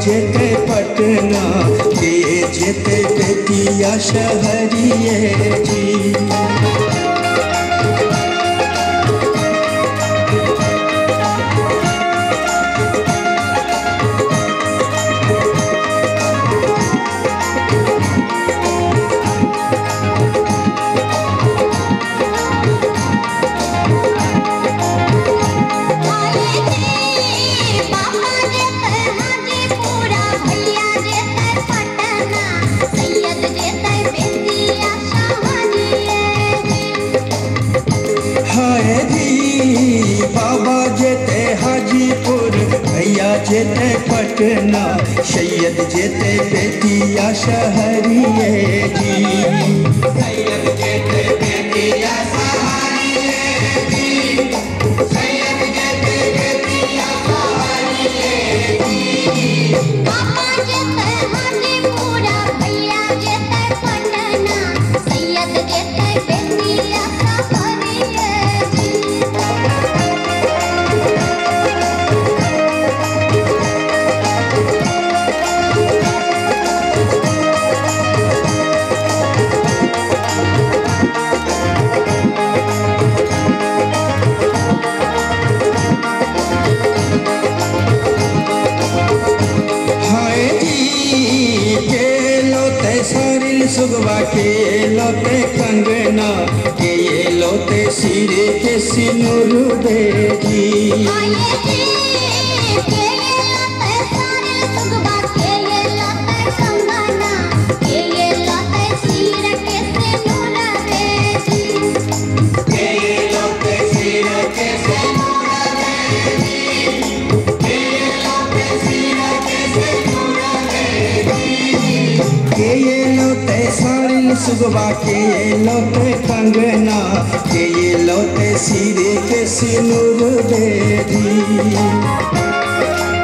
जेते पटना। के जेते बेतिया शहरिए जी हाय जेते पटना सैयद जेते बेटिया शहरिए जी। सैयद जेते सारिल सुगवा के लोते कंगना के ये लोते सिरे के सुगवा के ये लोते कंगना के ये लोते सिरे के सिनुर बेजी हाय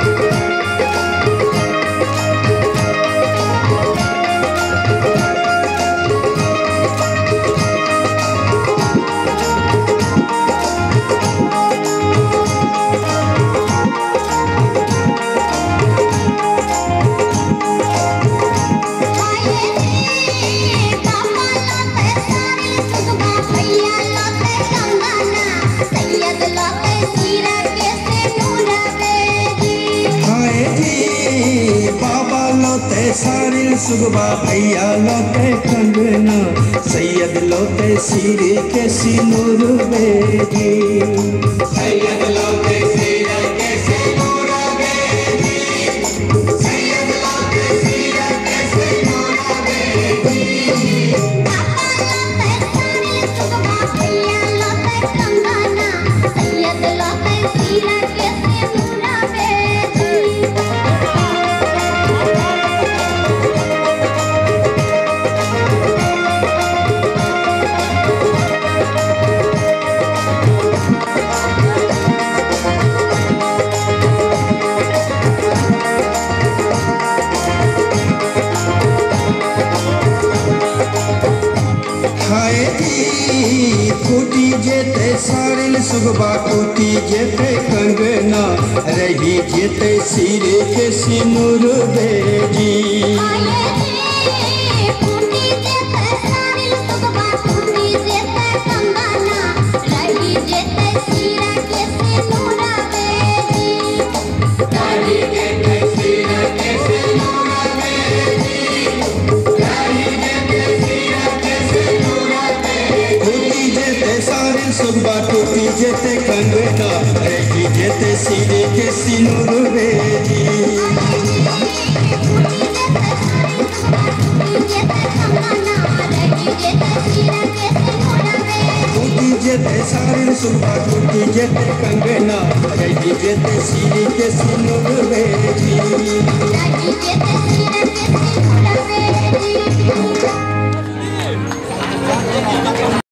बाबा लोते सारे सुगबा भैया लोते कंगना सैयद लोते सिरे के सिनुर बेगी। सैयद फूटी जेते सारिल सुगबा टूटी जेते कंगना रही जेते सिरे के सिनुर बेजी जेते सारिल सुगबा टूटी जेते कंगना रही जेते सिरे के सिनुर टूटी जेते सारिन सुबह टूटी जेते कंगना रही जेते सीरी के सिनुर बेजी